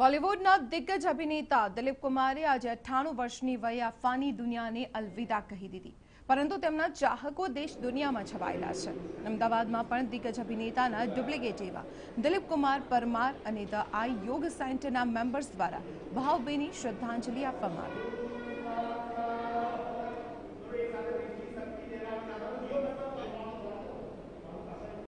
બોલિવૂડના દિગ્ગજ અભિનેતા દિલીપ કુમારે આજે અઠ્ઠાણું વર્ષની વયે આ ફાની દુનિયાને અલવિદા કહી દીધી. પરંતુ તેમના ચાહકો દેશ દુનિયામાં છવાયેલા છે. અમદાવાદમાં પણ દિગ્ગજ અભિનેતાના ડુપ્લિકેટ એવા દિલીપ કુમાર, પરમાર અને ધ આઈ યોગ સેન્ટરના મેમ્બર્સ દ્વારા ભાવભીની શ્રદ્ધાંજલિ આપવામાં આવી.